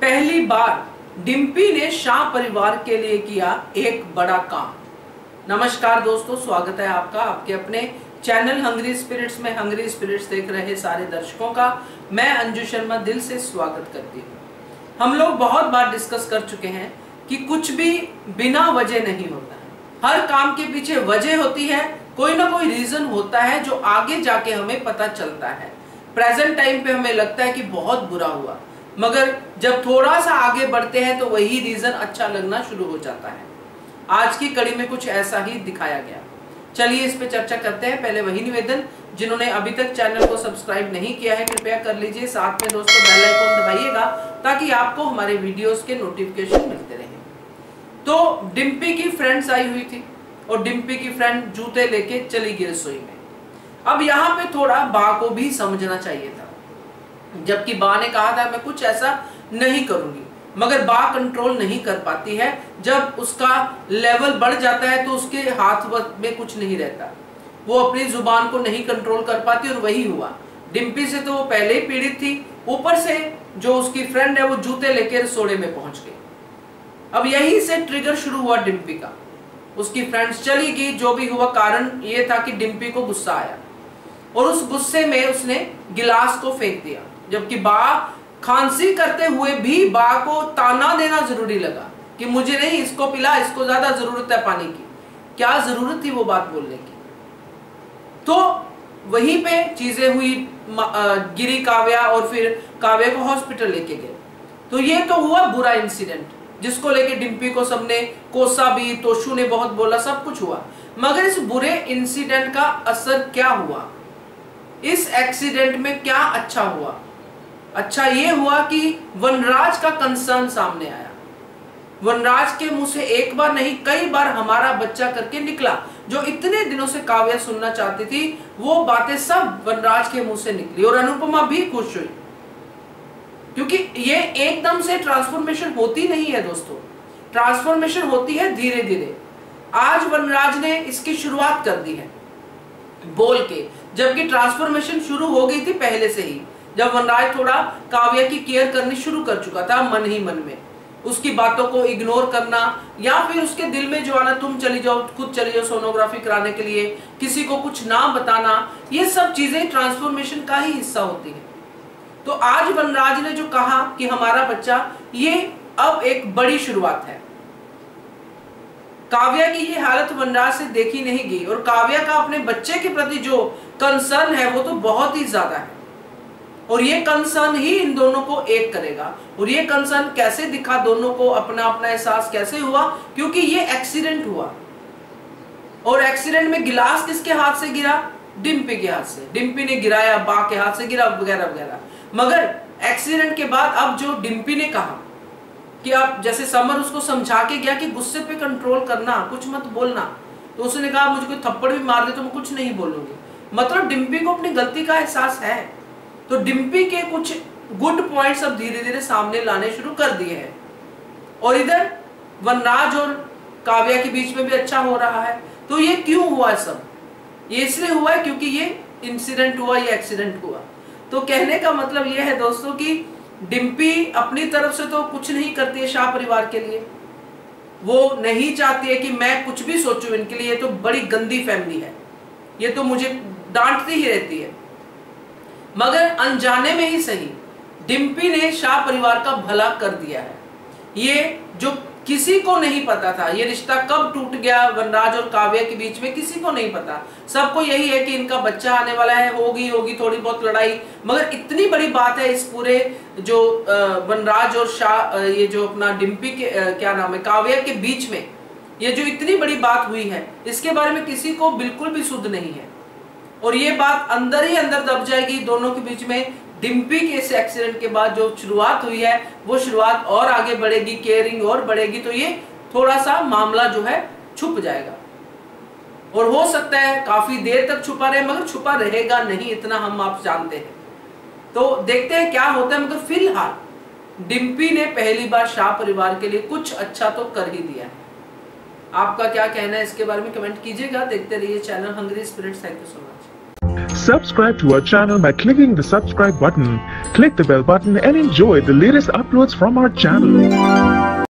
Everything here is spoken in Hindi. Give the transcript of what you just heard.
पहली बार डिम्पी ने शाह परिवार के लिए किया एक बड़ा काम। नमस्कार दोस्तों, स्वागत है आपका आपके अपने चैनल हंगरी स्पिरिट्स में। हंगरी स्पिरिट्स देख रहे सारे दर्शकों का। मैं अंजू शर्मा दिल से स्वागत करती हूँ। हम लोग बहुत बार डिस्कस कर चुके हैं कि कुछ भी बिना वजह नहीं होता है। हर काम के पीछे वजह होती है, कोई ना कोई रीजन होता है जो आगे जाके हमें पता चलता है। प्रेजेंट टाइम पे हमें लगता है कि बहुत बुरा हुआ। मगर जब थोड़ा सा आगे बढ़ते हैं तो वही रीजन अच्छा लगना शुरू हो जाता है। आज की कड़ी में कुछ ऐसा ही दिखाया गया। चलिए इस पे चर्चा करते हैं। पहले वही निवेदन, जिन्होंने अभी तक चैनल को सब्सक्राइब नहीं किया है, कृपया कर लीजिए। साथ में दोस्तों, बेल आइकन दबाइएगा, ताकि आपको हमारे वीडियोस के नोटिफिकेशन मिलते रहे। तो डिम्पी की फ्रेंड्स आई हुई थी, और डिम्पी की फ्रेंड जूते लेके चली गई रसोई में। अब यहाँ पे थोड़ा बा को भी समझना चाहिए था। जबकि बा ने कहा था, मैं कुछ ऐसा नहीं करूँगी। मगर बा कंट्रोल नहीं कर पाती है। जब उसका लेवल बढ़ जाता है तो उसके हाथ में कुछ नहीं रहता। वो अपनी ज़ुबान को नहीं कंट्रोल कर पाती और वही हुआ। डिम्पी से तो वो पहले ही पीड़ित थी। ऊपर से जो उसकी फ्रेंड है, वो जूते लेकर सोड़े में पहुँच गई। अब यही से ट्रिगर शुरू हुआ डिम्पी का। उसकी फ्रेंड्स चली गई। जो भी हुआ कारण ये था कि डिम्पी को गुस्सा आया। और उस गुस्से में उसने गिलास को फेंक दिया। जबकि बा खांसी करते हुए भी बा को ताना देना ज़रूरी लगा कि मुझे नहीं, इसको पिला, इसको ज़्यादा ज़रूरत है पानी की। क्या ज़रूरत थी वो बात बोलने की? तो वहीं पे चीज़ें हुई गिरी काव्या और फिर काव्या को हॉस्पिटल लेके गए। तो ये तो हुआ बुरा इंसिडेंट जिसको लेके डिम्पी को सबने, कोसा भी, तोशु ने बहुत बोला, सब कुछ हुआ। मगर इस बुरे इंसिडेंट का असर क्या हुआ? इस एक्सीडेंट में क्या अच्छा हुआ? अच्छा ये हुआ कि वनराज का कंसर्न सामने आया। वनराज के मुँह से एक बार नहीं, कई बार हमारा बच्चा करके निकला। जो इतने दिनों से काव्या सुनना चाहती थी, वो बातें सब वनराज के मुँह से निकली और अनुपमा भी खुश हुई। क्योंकि ये एकदम से ट्रांसफॉर्मेशन होती नहीं है दोस्तों। ट्रांसफॉर्मेशन होती है धीरे धीरे आज वनराज ने इसकी शुरुआत कर दी है। बोल के, जबकि ट्रांसफॉर्मेशन शुरू हो गई थी पहले से ही। जब वनराज थोड़ा काव्या की केयर करनी शुरू कर चुका था, मन ही मन में। उसकी बातों को इग्नोर करना या फिर उसके दिल में जो आना, तुम चली जाओ, खुद चली जाओ सोनोग्राफी कराने के लिए, किसी को कुछ ना बताना, ये सब चीज़ें ट्रांसफॉर्मेशन का ही हिस्सा होती है। तो आज वनराज ने जो कहा कि हमारा बच्चा, ये अब एक बड़ी शुरुआत है। काव्या की ये हालत वनराज से देखी नहीं गई और काव्या का अपने बच्चे के प्रति जो कंसर्न है, वो तो बहुत ही ज़्यादा है। और ये कंसर्न ही इन दोनों को एक करेगा। और ये कंसर्न कैसे दिखा दोनों को अपना अपना एहसास कैसे हुआ? क्योंकि ये एक्सीडेंट हुआ। और एक्सीडेंट में गिलास किसके हाथ से गिरा? डिम्पी के हाथ से। डिम्पी ने गिराया, बा के हाथ से गिरा, वगैरह वगैरह। मगर एक्सीडेंट के बाद अब जो डिम्पी ने कहा कि आप जैसे समर उसको समझा के गया कि गुस्से पे कंट्रोल करना, कुछ मत बोलना। तो उसने कहा, मुझे कोई थप्पड़ भी मार दे तो मैं कुछ नहीं बोलूँगी। मतलब डिम्पी को अपनी गलती का एहसास है। तो डिम्पी के कुछ गुड पॉइंट्स अब धीरे धीरे सामने लाने शुरू कर दिए हैं। और इधर वनराज और काव्या के बीच में भी अच्छा हो रहा है। तो ये क्यों हुआ सब? ये इसलिए हुआ है क्योंकि ये इंसिडेंट हुआ, ये एक्सीडेंट हुआ। तो कहने का मतलब ये है दोस्तों कि डिम्पी अपनी तरफ़ से तो कुछ नहीं करती है शाह परिवार के लिए। वो नहीं चाहती है कि मैं कुछ भी सोचूं इनके लिए। ये तो बड़ी गंदी फैमिली है। ये तो मुझे डांटती ही रहती है। मगर अनजाने में ही सही। डिम्पी ने शाह परिवार का भला कर दिया है। ये जो किसी को नहीं पता था, ये रिश्ता कब टूट गया, वनराज और काव्या के बीच में किसी को नहीं पता। सबको यही है कि इनका बच्चा आने वाला है, होगी होगी थोड़ी बहुत लड़ाई। मगर इतनी बड़ी बात है इस पूरे जो वनराज और शाह ये जो अपना डिम्पी के क्या नाम है, काव्या के बीच में, ये जो इतनी बड़ी बात हुई है, इसके बारे में किसी को बिल्कुल भी शुद्ध नहीं है। और ये बात अंदर ही अंदर दब जाएगी दोनों के बीच में। डिम्पी के इस एक्सीडेंट के बाद जो शुरुआत हुई है, वो शुरुआत और आगे बढ़ेगी केयरिंग और बढ़ेगी तो ये थोड़ा सा मामला जो है छुप जाएगा। और हो सकता है काफ़ी देर तक छुपा रहे, मगर छुपा रहेगा नहीं, इतना हम आप जानते हैं। तो देखते हैं क्या होता है, मगर फ़िलहाल डिम्पी ने पहली बार शाह परिवार के लिए कुछ अच्छा तो कर ही दिया है। आपका क्या कहना है इसके बारे में कमेंट कीजिएगा देखते रहिए channel hungry spirit thank you so much Subscribe to our channel by clicking the subscribe button. Click the bell button and enjoy the latest uploads from our channel.